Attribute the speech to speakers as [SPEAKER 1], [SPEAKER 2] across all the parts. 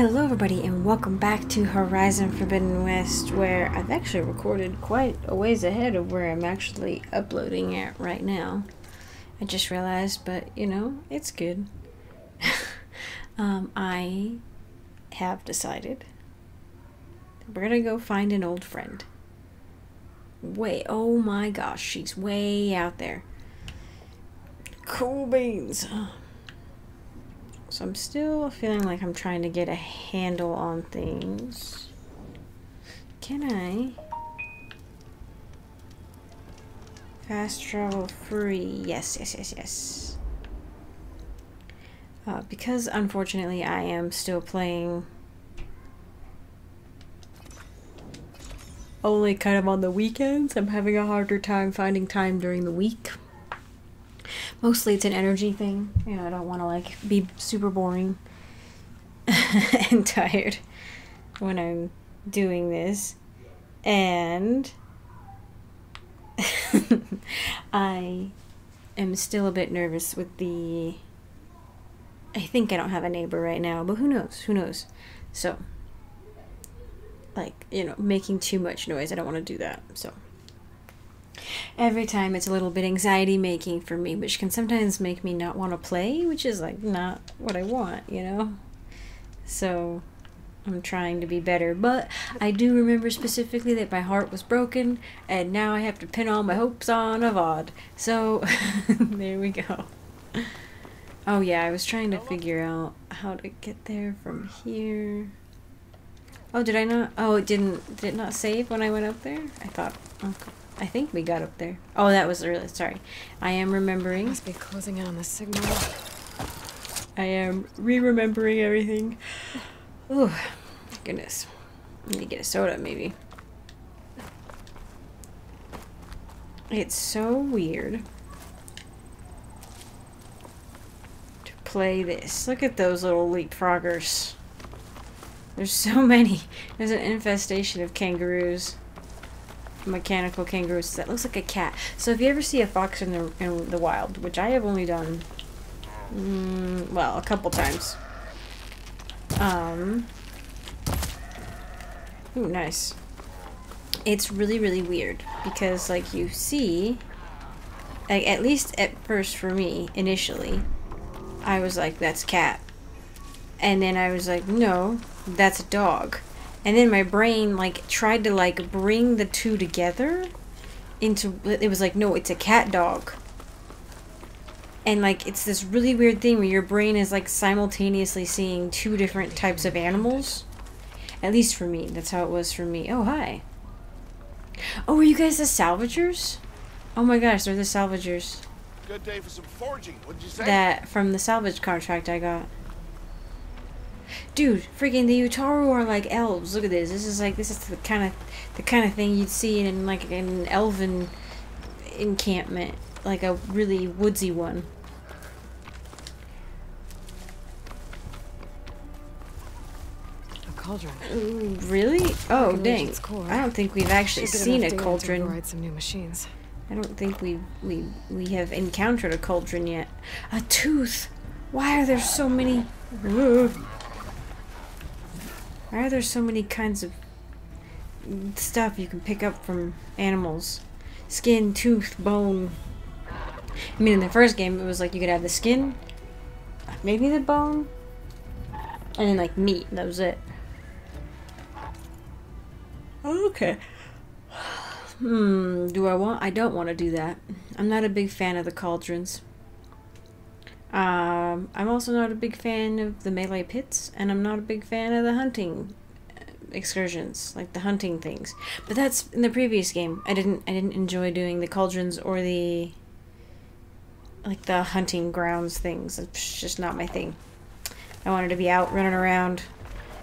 [SPEAKER 1] Hello, everybody, and welcome back to Horizon Forbidden West, where I've actually recorded quite a ways ahead of where I'm actually uploading it right now. I just realized, but you know, it's good. um, I have decided we're gonna go find an old friend. Way, oh my gosh, she's way out there. Cool beans. So I'm still feeling like I'm trying to get a handle on things. Can I? Fast travel free. Yes, yes, yes, yes. Uh, because unfortunately I am still playing only kind of on the weekends, I'm having a harder time finding time during the week mostly it's an energy thing. You know, I don't want to like be super boring and tired when I'm doing this. And I am still a bit nervous with the I think I don't have a neighbor right now, but who knows? Who knows? So like, you know, making too much noise. I don't want to do that. So every time it's a little bit anxiety making for me, which can sometimes make me not want to play, which is like not what I want, you know? So I'm trying to be better. But I do remember specifically that my heart was broken, and now I have to pin all my hopes on Avad. So there we go. Oh yeah, I was trying to figure out how to get there from here. Oh, did I not? Oh, it didn't. Did it not save when I went up there? I thought. Okay. I think we got up there. Oh, that was really sorry. I am remembering.
[SPEAKER 2] Must be closing in on the signal.
[SPEAKER 1] I am re-remembering everything. Oh, goodness. I need to get a soda, maybe. It's so weird to play this. Look at those little leapfroggers. There's so many. There's an infestation of kangaroos mechanical kangaroos that looks like a cat. So if you ever see a fox in the in the wild, which I have only done, mm, well, a couple times. Um. Ooh, nice. It's really really weird because like you see, like at least at first for me initially, I was like that's cat, and then I was like no, that's a dog and then my brain like tried to like bring the two together into it was like no it's a cat dog. And like it's this really weird thing where your brain is like simultaneously seeing two different types of animals. At least for me that's how it was for me. Oh hi. Oh are you guys the salvagers? Oh my gosh they're the salvagers.
[SPEAKER 3] Good day for some foraging what did you say?
[SPEAKER 1] That from the salvage contract i got dude, freaking the Utaru are like elves. Look at this. This is like this is the kind of the kind of thing you'd see in like an elven encampment, like a really woodsy one.
[SPEAKER 2] A cauldron.
[SPEAKER 1] Ooh, really? Oh, dang. I don't think we've actually seen a cauldron.
[SPEAKER 2] Ride some new machines.
[SPEAKER 1] I don't think we we we have encountered a cauldron yet. A tooth. Why are there so many? Ugh. Why are there so many kinds of stuff you can pick up from animals? Skin, tooth, bone. I mean, in the first game, it was like you could have the skin, maybe the bone, and then like meat. That was it. Okay. Hmm, do I want? I don't want to do that. I'm not a big fan of the cauldrons. Um, I'm also not a big fan of the melee pits, and I'm not a big fan of the hunting excursions, like the hunting things. But that's in the previous game. I didn't I didn't enjoy doing the cauldrons or the like the hunting grounds things. It's just not my thing. I wanted to be out running around.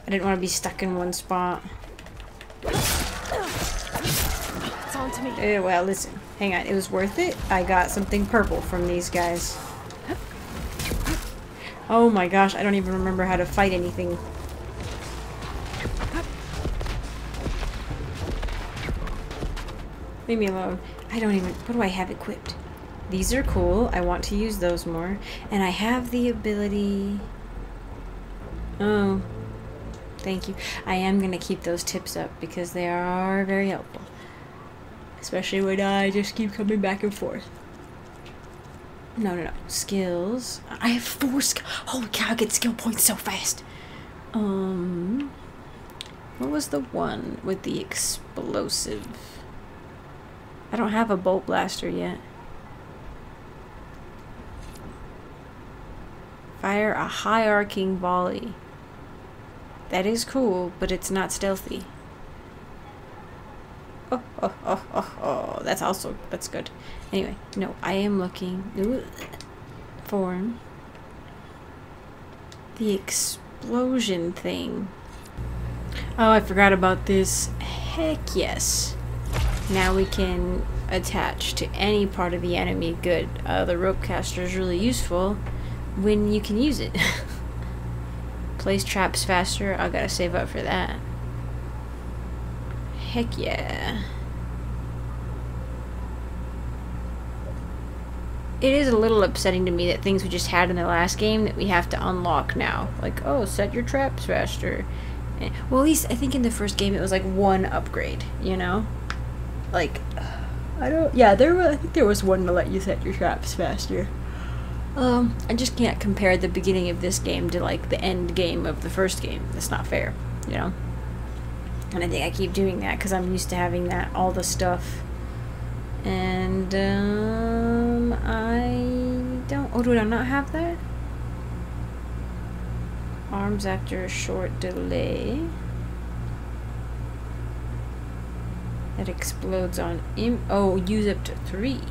[SPEAKER 1] I didn't want to be stuck in one spot.
[SPEAKER 2] It's on to me.
[SPEAKER 1] Uh, well, listen. Hang on. It was worth it. I got something purple from these guys. Oh my gosh, I don't even remember how to fight anything. Leave me alone. I don't even... What do I have equipped? These are cool. I want to use those more. And I have the ability... Oh. Thank you. I am going to keep those tips up because they are very helpful. Especially when I just keep coming back and forth. No, no, no. Skills. I have four sk- Holy cow, I get skill points so fast. Um... What was the one with the explosive? I don't have a bolt blaster yet. Fire a high arcing volley. That is cool, but it's not stealthy. Oh, oh, oh, oh, oh. That's also, that's good. Anyway, no, I am looking for the explosion thing. Oh, I forgot about this. Heck yes. Now we can attach to any part of the enemy. Good. Uh, the rope caster is really useful when you can use it. Place traps faster. I gotta save up for that. Heck yeah. It is a little upsetting to me that things we just had in the last game that we have to unlock now. Like, oh, set your traps faster. Eh, well, at least I think in the first game it was like one upgrade, you know? Like, I don't. Yeah, there. Was, I think there was one to let you set your traps faster. Um, I just can't compare the beginning of this game to like the end game of the first game. That's not fair, you know. And I think I keep doing that because I'm used to having that all the stuff. And um, I don't. Oh, do I not have that? Arms after a short delay. That explodes on im- oh, use up to three.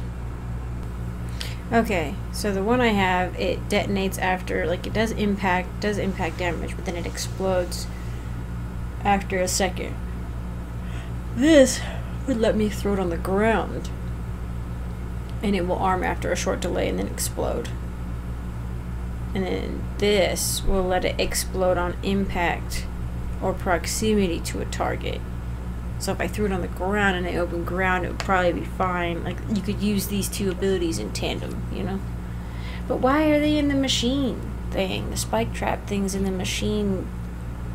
[SPEAKER 1] Okay, so the one I have, it detonates after, like it does impact, does impact damage, but then it explodes after a second. This would let me throw it on the ground. And it will arm after a short delay and then explode. And then this will let it explode on impact or proximity to a target. So if I threw it on the ground and the open ground, it would probably be fine. Like, you could use these two abilities in tandem, you know? But why are they in the machine thing? The spike trap thing's in the machine,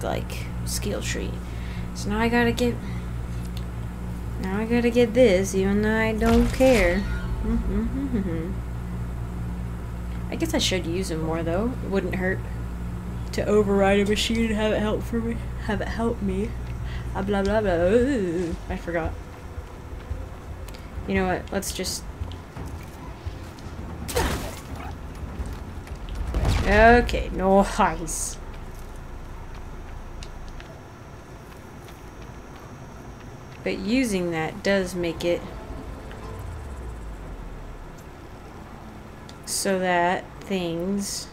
[SPEAKER 1] like, skill tree. So now I gotta get... Now I gotta get this, even though I don't care. I guess I should use them more, though. It wouldn't hurt to override a machine and have it help for me. Have it help me. Uh, blah blah blah. Ooh, I forgot. You know what? Let's just. Okay, no ice. But using that does make it so that things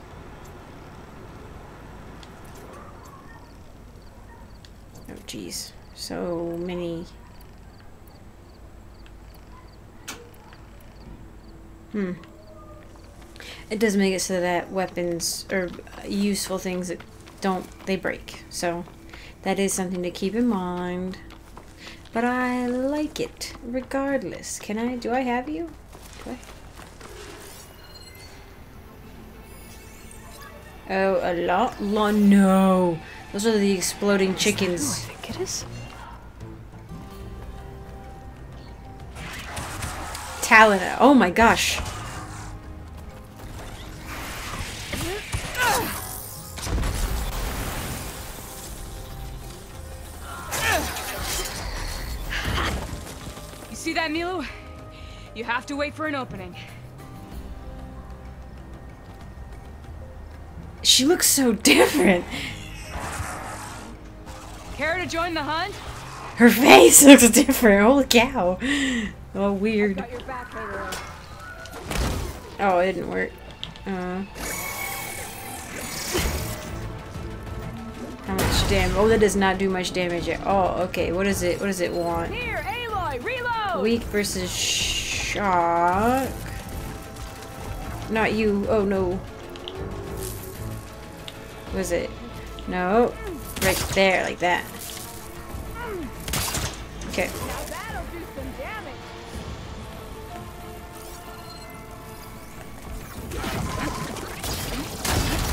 [SPEAKER 1] oh geez. So many hmm. It does make it so that weapons or useful things that don't they break. So that is something to keep in mind but I like it regardless can I do I have you do I Oh, a lot? Lo no. Those are the exploding chickens.
[SPEAKER 2] I think it is.
[SPEAKER 1] Talon. Oh my gosh.
[SPEAKER 4] Have to wait for an opening.
[SPEAKER 1] She looks so different.
[SPEAKER 4] Care to join the hunt?
[SPEAKER 1] Her face looks different. Holy cow. Oh, weird.
[SPEAKER 4] Back,
[SPEAKER 1] Oh, it didn't work. Uh, how much damage? Oh, that does not do much damage at all. Okay, what is it? What does it want?
[SPEAKER 4] Here, Aloy, reload!
[SPEAKER 1] Weak versus shock. Not you. Oh no. Was it? No. Right there, like that. Okay.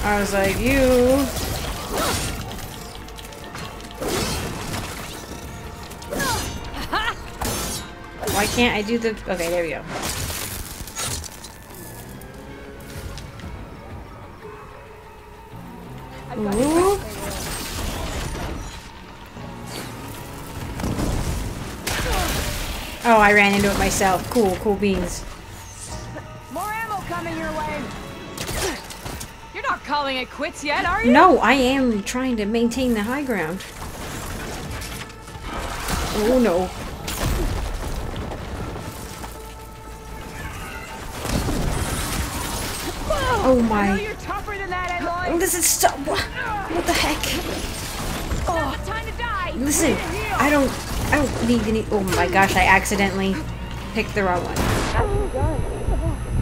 [SPEAKER 1] I was like, you. Can't I do the... Okay, there we go. Ooh. Oh, I ran into it myself. Cool, cool beans.
[SPEAKER 2] More ammo coming your way.
[SPEAKER 4] You're not calling it quits yet, are you?
[SPEAKER 1] No, I am trying to maintain the high ground. Oh no. Oh my.
[SPEAKER 2] you're tougher than that,
[SPEAKER 1] Oh,
[SPEAKER 2] Aloy.
[SPEAKER 1] this is so. What what the heck?
[SPEAKER 2] Oh, time to die.
[SPEAKER 1] Oh, listen, I don't. I don't need any. Oh my gosh, I accidentally picked the wrong one.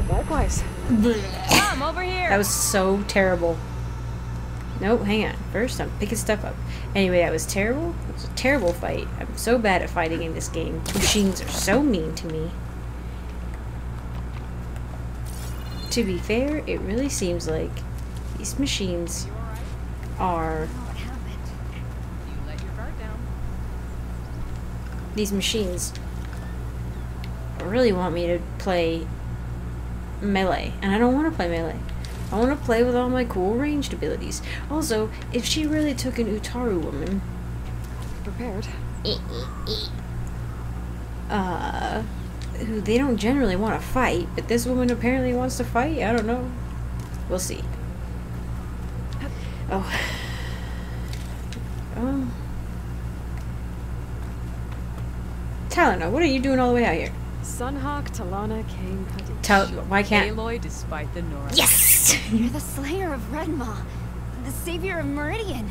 [SPEAKER 2] Likewise.
[SPEAKER 4] Come over here.
[SPEAKER 1] That was so terrible. Nope, hang on. First, I'm picking stuff up. Anyway, that was terrible. It was a terrible fight. I'm so bad at fighting in this game. Machines are so mean to me. To be fair, it really seems like these machines are.
[SPEAKER 4] You let your guard down.
[SPEAKER 1] These machines really want me to play melee, and I don't want to play melee. I want to play with all my cool ranged abilities. Also, if she really took an Utaru woman,
[SPEAKER 2] Prepared.
[SPEAKER 1] uh, who they don't generally want to fight, but this woman apparently wants to fight. I don't know. We'll see. Oh. Oh. Talanah, what are you doing all the way out here?
[SPEAKER 2] Sunhawk, Talanah, Khane, Padi.
[SPEAKER 1] Tell why can't?
[SPEAKER 4] Aloy despite the Nora.
[SPEAKER 1] Yes.
[SPEAKER 5] You're the slayer of Redmaw, the savior of Meridian.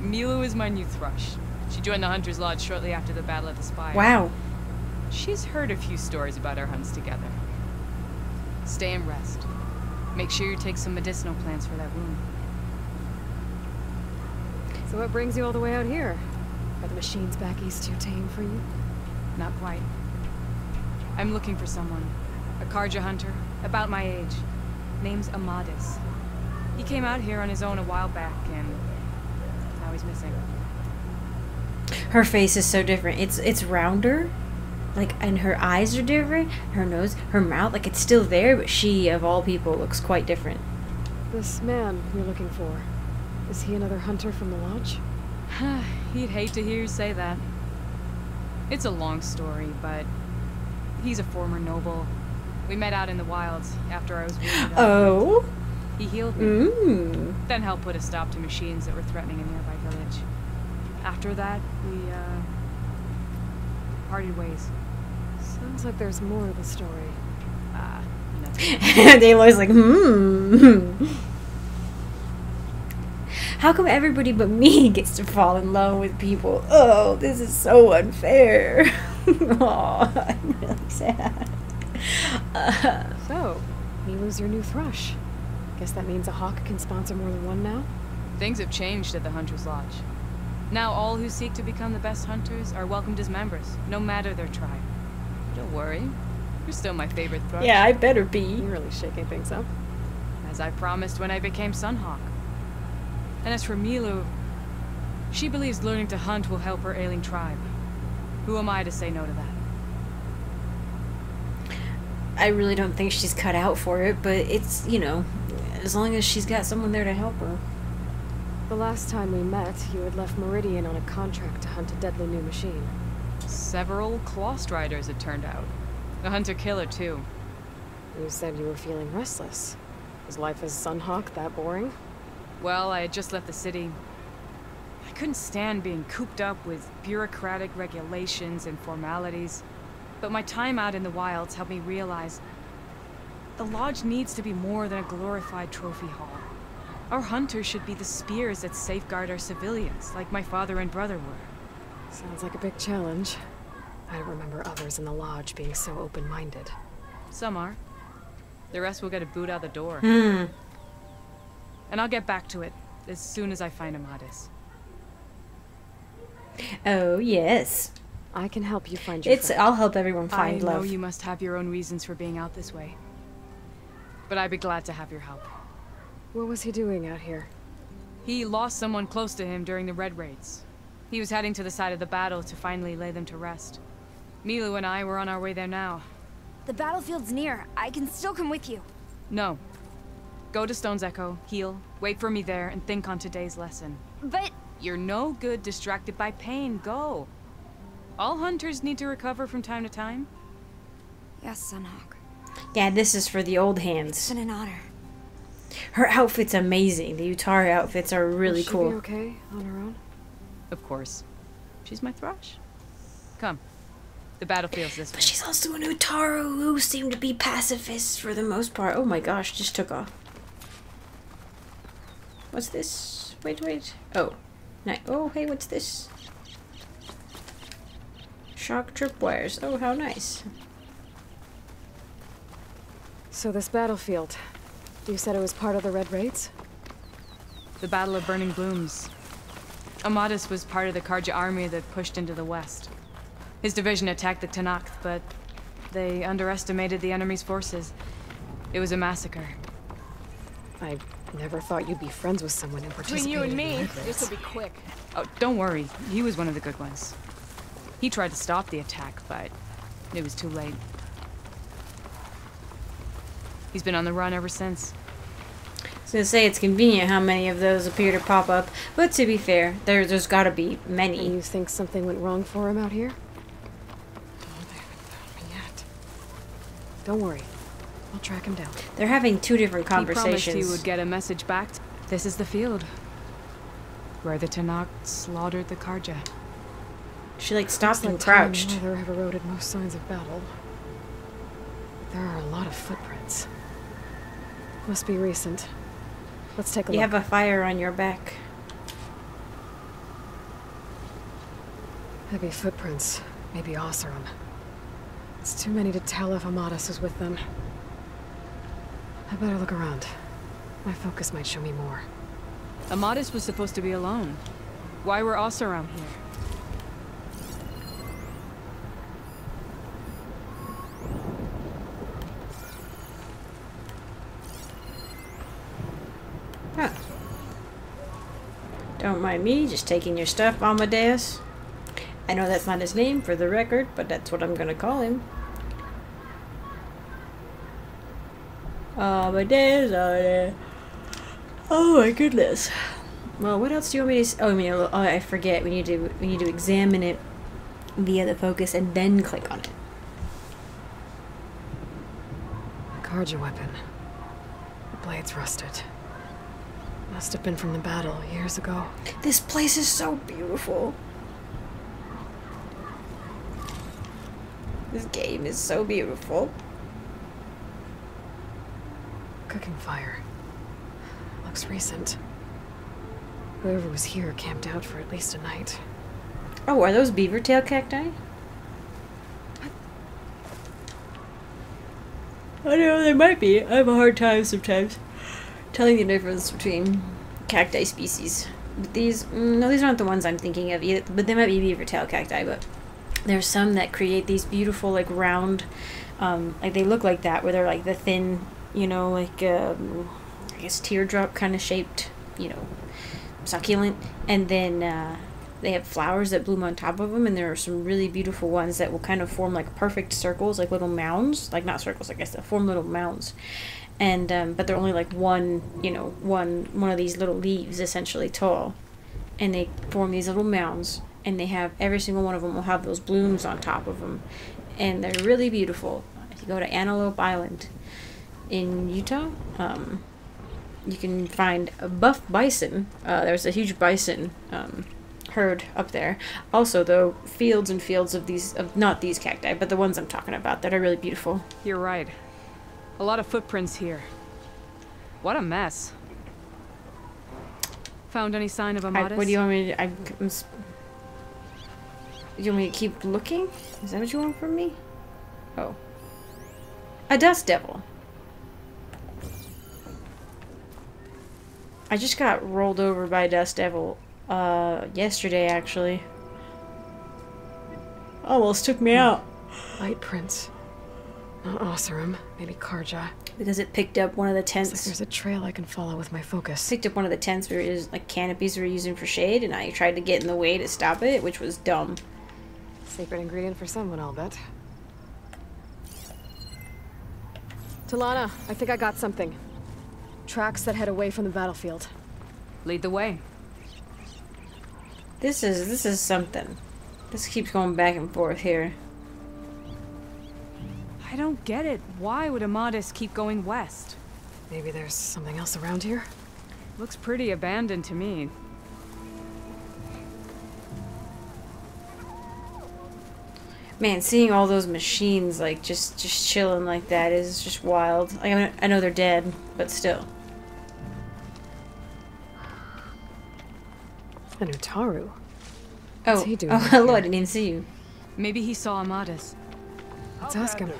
[SPEAKER 4] Milu is my new thrush. She joined the Hunter's Lodge shortly after the Battle of the Spire.
[SPEAKER 1] Wow.
[SPEAKER 4] She's heard a few stories about our hunts together. Stay and rest. Make sure you take some medicinal plants for that wound.
[SPEAKER 2] So what brings you all the way out here? Are the machines back east too tame for you?
[SPEAKER 4] Not quite. I'm looking for someone. A Carja hunter, about my age. Name's Amadis. He came out here on his own a while back, and now he's missing.
[SPEAKER 1] Her face is so different. It's it's rounder, like, and her eyes are different. Her nose, her mouth, like it's still there, but she, of all people, looks quite different.
[SPEAKER 2] This man you're looking for, is he another hunter from the lodge?
[SPEAKER 4] He'd hate to hear you say that. It's a long story, but he's a former noble. We met out in the wilds after I was wounded.
[SPEAKER 1] Oh.
[SPEAKER 4] He healed me,
[SPEAKER 1] Mmm.
[SPEAKER 4] then helped put a stop to machines that were threatening a nearby village. After that, we, uh, parted ways.
[SPEAKER 2] Sounds like there's more to the story.
[SPEAKER 4] Ah, no.
[SPEAKER 1] Aloy's like, hmm. How come everybody but me gets to fall in love with people? Oh, this is so unfair. Aw, I'm really sad. Uh,
[SPEAKER 2] So, Milu's your new thrush. Guess that means a hawk can sponsor more than one now?
[SPEAKER 4] Things have changed at the Hunter's Lodge. Now all who seek to become the best hunters are welcomed as members, no matter their tribe. Don't worry, you're still my favorite thrush.
[SPEAKER 1] yeah, I better be.
[SPEAKER 2] You're
[SPEAKER 1] be.
[SPEAKER 2] really shaking things up.
[SPEAKER 4] As I promised when I became Sunhawk. And as for Milu, she believes learning to hunt will help her ailing tribe. Who am I to say no to that?
[SPEAKER 1] I really don't think she's cut out for it, but it's, you know, as long as she's got someone there to help her.
[SPEAKER 2] The last time we met, you had left Meridian on a contract to hunt a deadly new machine.
[SPEAKER 4] Several Clawstriders, it turned out. A hunter-killer, too.
[SPEAKER 2] You said you were feeling restless. Is life as Sunhawk that boring?
[SPEAKER 4] Well, I had just left the city. I couldn't stand being cooped up with bureaucratic regulations and formalities. But my time out in the wilds helped me realize the lodge needs to be more than a glorified trophy hall. Our hunters should be the spears that safeguard our civilians, like my father and brother were.
[SPEAKER 2] Sounds like a big challenge. I don't remember others in the lodge being so open-minded.
[SPEAKER 4] Some are. The rest will get a boot out the door.
[SPEAKER 1] Hmm.
[SPEAKER 4] And I'll get back to it as soon as I find Amadis.
[SPEAKER 1] Oh, yes.
[SPEAKER 2] I can help you find your
[SPEAKER 1] It's.
[SPEAKER 2] friend.
[SPEAKER 1] I'll help everyone find
[SPEAKER 4] I know
[SPEAKER 1] love.
[SPEAKER 4] you must have your own reasons for being out this way. But I'd be glad to have your help.
[SPEAKER 2] What was he doing out here?
[SPEAKER 4] He lost someone close to him during the Red Raids. He was heading to the side of the battle to finally lay them to rest. Milu and I were on our way there now.
[SPEAKER 5] The battlefield's near. I can still come with you.
[SPEAKER 4] No. Go to Stone's Echo, heal, wait for me there, and think on today's lesson.
[SPEAKER 5] But...
[SPEAKER 4] You're no good distracted by pain. Go. All hunters need to recover from time to time.
[SPEAKER 5] Yes, Sunhawk.
[SPEAKER 1] Yeah, this is for the old
[SPEAKER 5] It's
[SPEAKER 1] hands.
[SPEAKER 5] been an honor.
[SPEAKER 1] Her outfit's amazing. The Utaru outfits are really
[SPEAKER 2] she
[SPEAKER 1] cool.
[SPEAKER 2] Be okay on her own.
[SPEAKER 4] Of course. She's my thrush. Come. The battlefield's this way.
[SPEAKER 1] But she's also an Utaru who seemed to be pacifists for the most part. Oh my gosh, just took off. What's this? Wait, wait. Oh. Ni- oh, hey, what's this? Shock tripwires. Oh, how nice.
[SPEAKER 2] So this battlefield, you said it was part of the Red Raids?
[SPEAKER 4] The Battle of Burning Blooms. Amadis was part of the Carja army that pushed into the west. His division attacked the Tenakth, but they underestimated the enemy's forces. It was a massacre.
[SPEAKER 2] I never thought you'd be friends with someone who participated
[SPEAKER 6] Between you and me,
[SPEAKER 2] the Red
[SPEAKER 6] this will be quick.
[SPEAKER 4] Oh, don't worry. He was one of the good ones. He tried to stop the attack, but it was too late. He's been on the run ever since.
[SPEAKER 1] I was gonna say it's convenient how many of those appear to pop up, but to be fair, there, there's gotta be
[SPEAKER 2] And
[SPEAKER 1] many.
[SPEAKER 2] you think something went wrong for him out here? Oh, they haven't found me yet. Don't worry. I'll track him down.
[SPEAKER 1] They're having two different conversations.
[SPEAKER 4] He promised
[SPEAKER 1] conversations.
[SPEAKER 4] he would get a message back. This is the field. Where the Tenakth slaughtered the Carja.
[SPEAKER 1] She like stopped
[SPEAKER 2] Looks
[SPEAKER 1] and
[SPEAKER 2] like time and
[SPEAKER 1] crouched.
[SPEAKER 2] weather have eroded most signs of battle. There are a lot of footprints. Must be recent. Let's take a
[SPEAKER 1] You
[SPEAKER 2] look.
[SPEAKER 1] have a fire on your back.
[SPEAKER 2] Heavy footprints. Maybe Oseram. It's too many to tell if Amadis is with them. I better look around. My focus might show me more.
[SPEAKER 4] Amadis was supposed to be alone. Why were Oseram here?
[SPEAKER 1] Huh. Don't mind me just taking your stuff, Amadeus. I know that's not his name for the record, but that's what I'm gonna call him. Oh, Amadeus, Amadeus. Oh my goodness. Well, what else do you want me to? Oh, I mean, oh, I forget. We need to we need to examine it via the focus and then click on it.
[SPEAKER 2] A your weapon. The blade's rusted. Must have been from the battle years ago.
[SPEAKER 1] This place is so beautiful. This game is so beautiful.
[SPEAKER 2] Cooking fire. Looks recent. Whoever was here camped out for at least a night.
[SPEAKER 1] Oh, are those beaver tail cacti? I don't know they might be. I have a hard time sometimes telling the difference between cacti species. But these, mm, no, these aren't the ones I'm thinking of either. But they might be beaver tail cacti. But there's some that create these beautiful, like round, um, like they look like that, where they're like the thin, you know, like um, I guess teardrop kind of shaped, you know, succulent, and then uh, they have flowers that bloom on top of them, and there are some really beautiful ones that will kind of form like perfect circles, like little mounds, like not circles, I guess, that form little mounds, and um, but they're only like one, you know, one one of these little leaves essentially tall, and they form these little mounds, and they have every single one of them will have those blooms on top of them, and they're really beautiful. If you go to Antelope Island in Utah, um, you can find a buff bison. Uh, there's a huge bison um, herd up there. Also, though, fields and fields of these, of not these cacti, but the ones I'm talking about that are really beautiful.
[SPEAKER 4] You're right. A lot of footprints here. What a mess. Found any sign of
[SPEAKER 1] I,
[SPEAKER 4] Amadis?
[SPEAKER 1] what do you want me to? I, I'm, you want me to keep looking? Is that what you want from me? Oh, a dust devil. I just got rolled over by a dust devil uh, yesterday, actually. Almost took me out.
[SPEAKER 2] Light prints. Uh-uh, Not Oseram, maybe Carja.
[SPEAKER 1] because it picked up one of the
[SPEAKER 2] Looks like
[SPEAKER 1] tents.
[SPEAKER 2] there's a trail I can follow with my focus.
[SPEAKER 1] picked up one of the tents where it is like canopies we were using for shade, and I tried to get in the way to stop it, which was dumb.
[SPEAKER 2] Secret ingredient for someone, I'll bet. Talanah, I think I got something. Tracks that head away from the battlefield.
[SPEAKER 4] Lead the way.
[SPEAKER 1] This is this is something. This keeps going back and forth here.
[SPEAKER 4] I don't get it. Why would Amadis keep going west?
[SPEAKER 2] Maybe there's something else around here?
[SPEAKER 4] Looks pretty abandoned to me.
[SPEAKER 1] Man, seeing all those machines like just just chilling like that is just wild. Like, I, mean, I know they're dead, but still.
[SPEAKER 2] An Utaru.
[SPEAKER 1] Oh,
[SPEAKER 2] What's he doing
[SPEAKER 1] oh, hello!
[SPEAKER 2] here?
[SPEAKER 1] I didn't even see you.
[SPEAKER 4] Maybe he saw Amadis.
[SPEAKER 2] Let's ask him.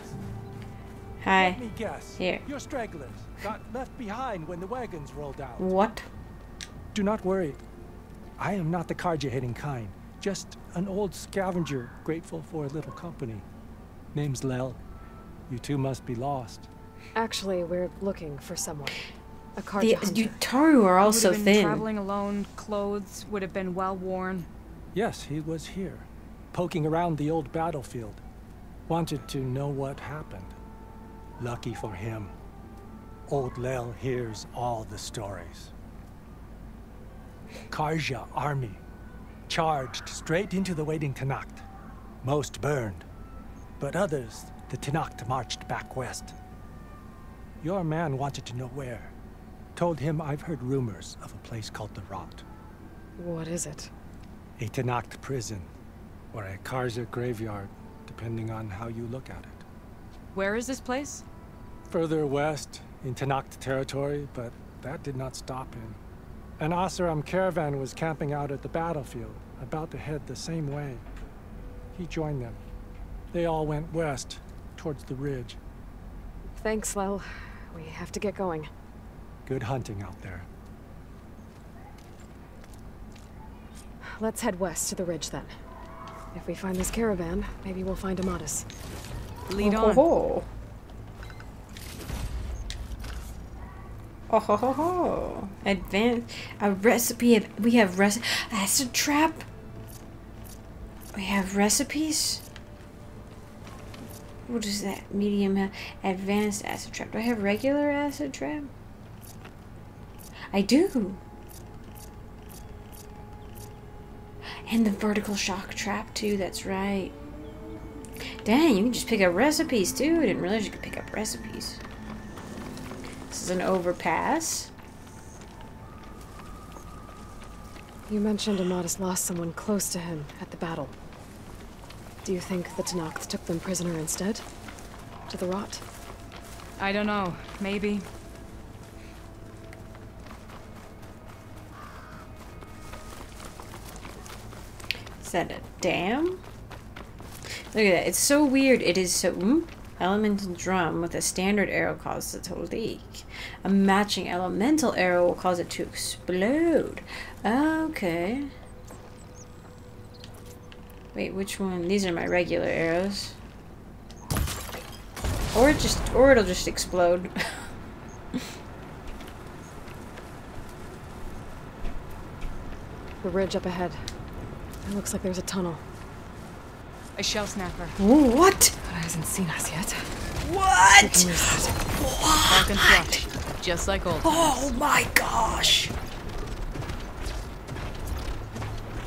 [SPEAKER 1] Hi.
[SPEAKER 6] Let me guess.
[SPEAKER 1] Here.
[SPEAKER 6] You're stragglers. Got left behind when the wagons rolled out.
[SPEAKER 1] What?
[SPEAKER 6] Do not worry. I am not the card-hitting kind. Just an old scavenger grateful for a little company. Name's Lel. You two must be lost.
[SPEAKER 2] Actually, we're looking for someone. A
[SPEAKER 1] The
[SPEAKER 2] Carja hunter.
[SPEAKER 1] Utaru are also
[SPEAKER 4] would have been
[SPEAKER 1] thin.
[SPEAKER 4] traveling alone, clothes would have been well worn.
[SPEAKER 6] Yes, he was here, poking around the old battlefield. Wanted to know what happened. Lucky for him, old Lel hears all the stories. Karja army charged straight into the waiting Tenakth. Most burned, but others, the Tenakth marched back west. Your man wanted to know where. Told him I've heard rumors of a place called the Rot.
[SPEAKER 2] What is it?
[SPEAKER 6] A Tenakth prison, or a Carja graveyard, depending on how you look at it.
[SPEAKER 4] Where is this place?
[SPEAKER 6] Further west, in Tenakth territory, but that did not stop him. An Oseram caravan was camping out at the battlefield, about to head the same way. He joined them. They all went west, towards the ridge.
[SPEAKER 2] Thanks, Lel. We have to get going.
[SPEAKER 6] Good hunting out there.
[SPEAKER 2] Let's head west to the ridge then. If we find this caravan, maybe we'll find Amadis.
[SPEAKER 4] Lead
[SPEAKER 1] oh,
[SPEAKER 4] on.
[SPEAKER 1] Ho, ho. Oh ho ho ho! Advance a recipe of we have rec acid trap. We have recipes. What is that? Medium uh, advanced acid trap. Do I have regular acid trap? I do. And the vertical shock trap too. That's right. Dang, you can just pick up recipes too. I didn't realize you could pick up recipes. This is an overpass.
[SPEAKER 2] You mentioned Amadis lost someone close to him at the battle. Do you think the Tenakths took them prisoner instead? To the rot?
[SPEAKER 4] I don't know. Maybe.
[SPEAKER 1] That a dam? Look at that. It's so weird. It is so... Mm, elemental drum with a standard arrow causes it to leak. A matching elemental arrow will cause it to explode. Okay. Wait, which one? These are my regular arrows. Or it just, or it'll just explode.
[SPEAKER 2] The ridge up ahead. It looks like there's a tunnel.
[SPEAKER 4] A shell snapper.
[SPEAKER 1] what?
[SPEAKER 2] But it hasn't seen us yet.
[SPEAKER 1] What?
[SPEAKER 4] Flush. Just like old.
[SPEAKER 1] Oh my gosh!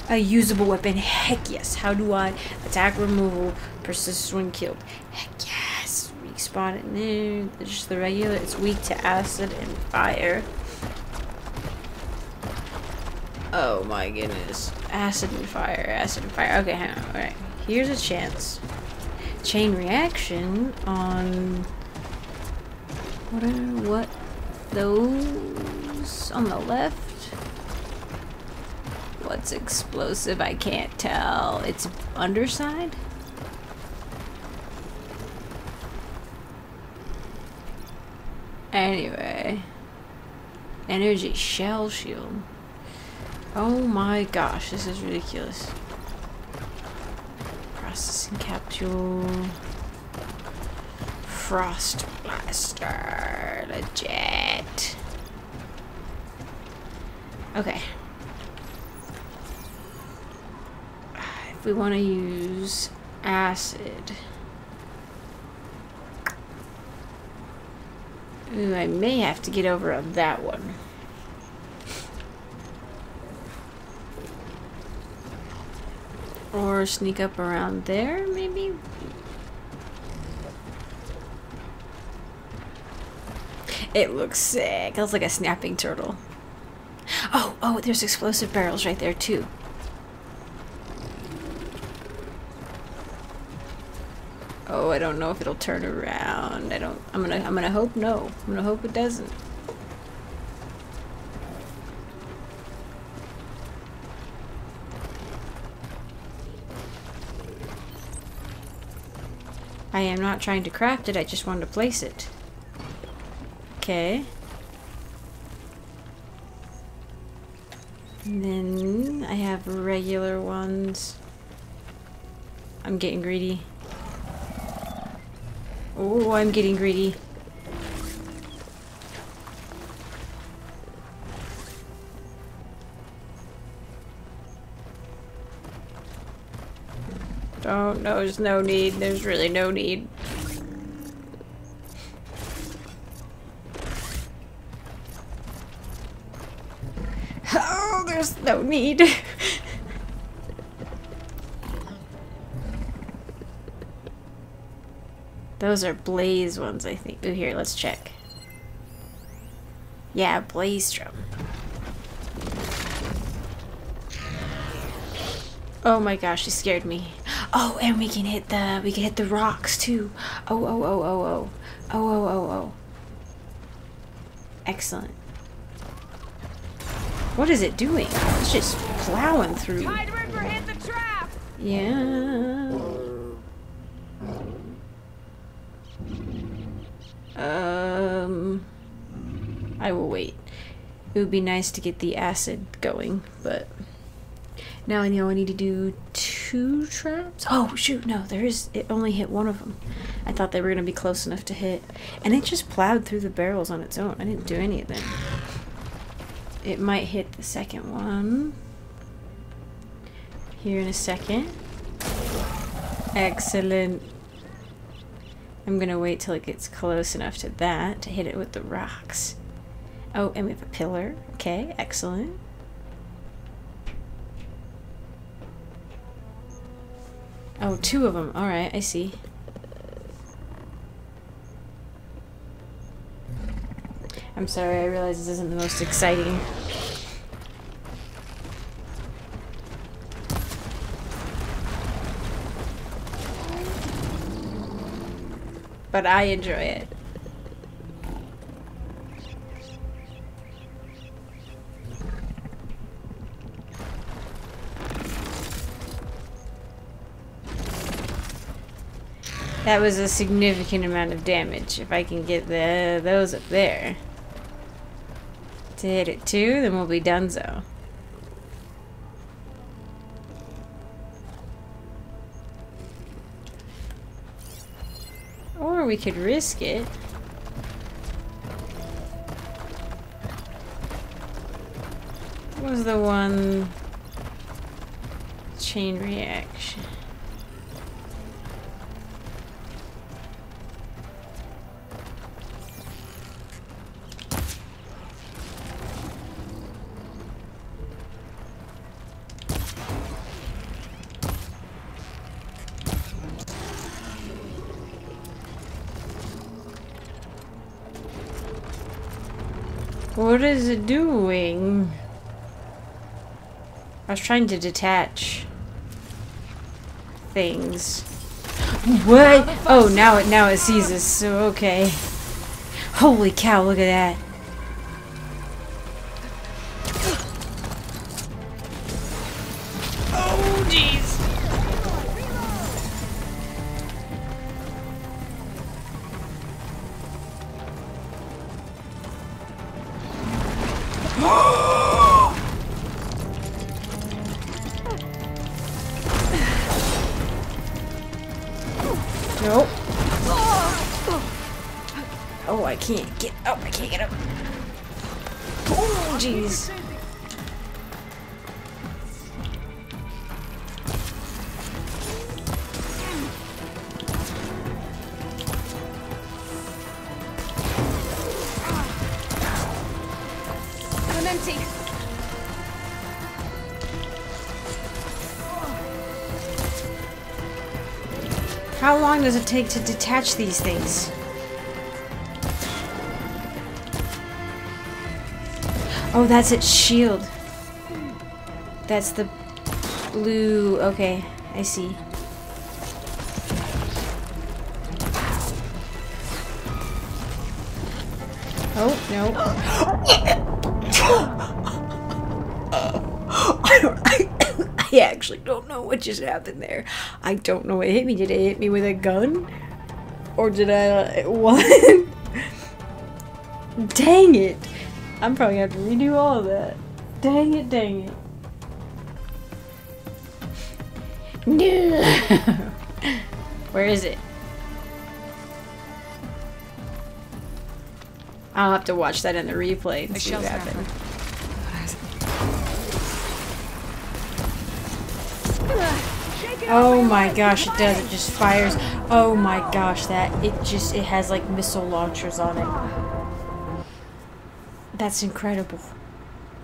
[SPEAKER 1] A usable weapon? Heck yes. How do I attack removal, Persists when killed? Heck yes. Respawn it there. Just the regular. It's weak to acid and fire. Oh my goodness. Acid and fire, acid and fire. Okay, hang on. Alright. Here's a chance. Chain reaction on what are what those on the left? What's explosive? I can't tell. It's underside? Anyway. Energy shell shield. Oh my gosh, this is ridiculous. Processing capsule. Frost blaster. Legit. Okay. if we want to use acid. Ooh, I may have to get over on that one. Or sneak up around there, maybe? It looks sick. It looks like a snapping turtle. Oh, oh, there's explosive barrels right there too. Oh, I don't know if it'll turn around. I don't. I'm gonna. I'm gonna hope no. I'm gonna hope it doesn't. Not trying to craft it. I just wanted to place it. Okay. And then I have regular ones. I'm getting greedy. Oh, I'm getting greedy. Don't, no, there's no need. There's really no need. No need. Those are blaze ones, I think. Oh, here, let's check. Yeah, blaze drum. Oh my gosh, she scared me. Oh, and we can hit the we can hit the rocks too. Oh oh oh oh oh. Oh oh oh oh. Excellent. What is it doing? It's just plowing through.
[SPEAKER 4] Tide Ripper hit the trap!
[SPEAKER 1] Yeah. Um, I will wait. It would be nice to get the acid going, but now I know I need to do two traps. Oh shoot, no, there is. It only hit one of them. I thought they were gonna be close enough to hit, and it just plowed through the barrels on its own. I didn't do any of them. It might hit the second one here in a second. Excellent. I'm gonna wait till it gets close enough to that to hit it with the rocks. Oh, and we have a pillar. Okay, excellent. Oh, two of them. Alright, I see. I'm sorry, I realize this isn't the most exciting. But I enjoy it. That was a significant amount of damage. If I can get the those up there hit it too, then we'll be done so. Or we could risk it. What was the one chain reaction? What is it doing? I was trying to detach things. What? Oh, now it now it sees us. So okay. Holy cow! Look at that. How long does it take to detach these things? Oh, that's its shield. That's the blue. Okay, I see. Oh, no. I actually don't know what just happened there. I don't know what hit me. Did it hit me with a gun? Or did I. What? Dang it. I'm probably gonna have to redo all of that. Dang it, dang it. No. Where is it? I'll have to watch that in the replay and see what happened. Oh my gosh, it does. It just fires. Oh my gosh, that it just it has like missile launchers on it. That's incredible.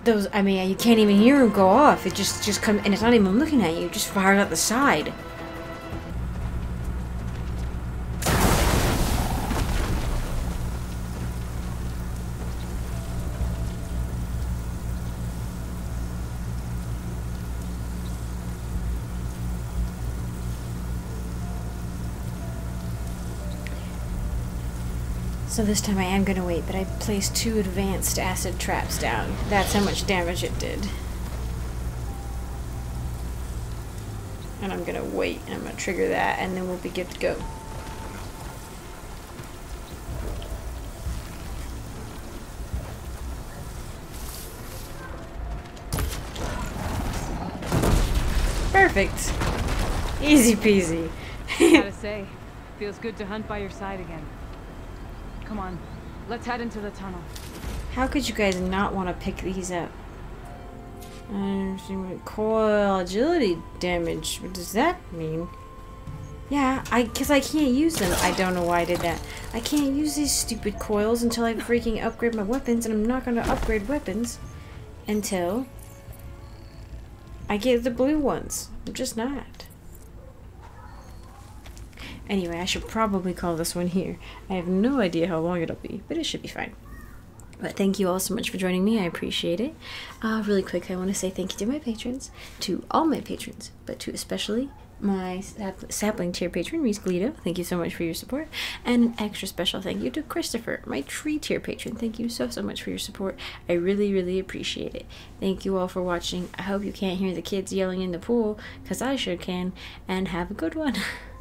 [SPEAKER 1] Those, I mean, you can't even hear them go off. It just just come and it's not even looking at you. It just fires out the side. So this time I am gonna wait, but I placed two advanced acid traps down. That's how much damage it did. And I'm gonna wait, and I'm gonna trigger that, and then we'll be good to go. Perfect. Easy peasy.
[SPEAKER 4] I Gotta say, feels good to hunt by your side again. Come on, let's head into the tunnel.
[SPEAKER 1] How could you guys not want to pick these up? Coil agility damage. What does that mean? Yeah, I because I can't use them. I don't know why I did that. I can't use these stupid coils until I freaking upgrade my weapons, and I'm not going to upgrade weapons until I get the blue ones. I'm just not. Anyway, I should probably call this one here. I have no idea how long it'll be, but it should be fine. But thank you all so much for joining me. I appreciate it. Uh, really quick, I want to say thank you to my patrons, to all my patrons, but to especially my sap- sapling tier patron, Reese Gledo. Thank you so much for your support. And an extra special thank you to Christopher, my tree tier patron. Thank you so, so much for your support. I really, really appreciate it. Thank you all for watching. I hope you can't hear the kids yelling in the pool, because I sure can. And have a good one.